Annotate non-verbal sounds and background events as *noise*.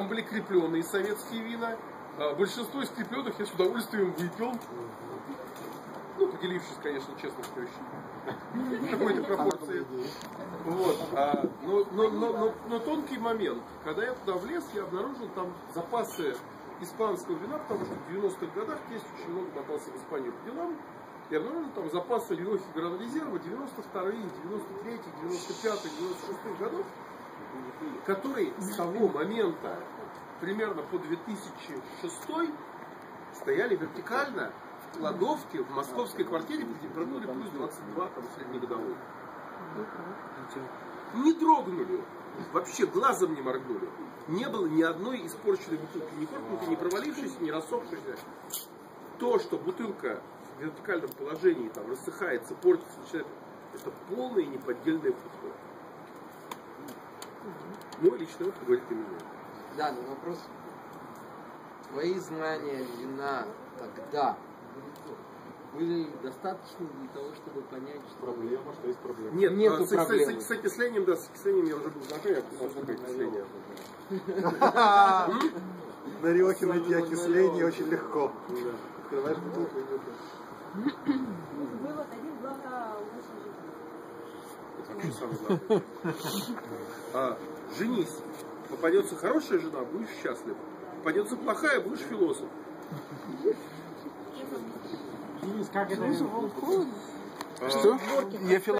Там были крепленные советские вина. А, Большинство из крепленных я с удовольствием выпил. Ну, поделившись, конечно, честно в какой-то *laughs* пропорции. Вот. А, но, но, но, но, но тонкий момент. Когда я туда влез, я обнаружил там запасы испанского вина, потому что в 90-х годах тесть очень много мотался в Испанию по делам. Я обнаружил там запасы Лехи Гранд-Резерва 92-й, 93-й, 95-й, 96-х годов, которые с того момента примерно по 2006 стояли вертикально в кладовке в московской квартире при температуре плюс 22 там среднегодовой. Не дрогнули. Вообще глазом не моргнули. Не было ни одной испорченной бутылки, ни корпнутой, ни провалившейся, ни рассохшейся. То, что бутылка в вертикальном положении там рассыхается, портится, начинает, это полное неподдельное фуфло. Мой личный опыт говорит именно. Да, но вопрос. Твои знания вина тогда были достаточны для того, чтобы понять, что... Проблема, что есть проблема. Нет, Нету а с, с- проблемы. с- с окислением, да, с окислением я уже был знаком, я как окисление. На Рехе найти окисление очень легко. Открываешь бутылку и нюхаешь. Вывод один, главное лучше А, женись. Попадется хорошая жена, будешь счастлив. Попадется плохая, будешь философ. Денис, как это? А, Что? Я философ.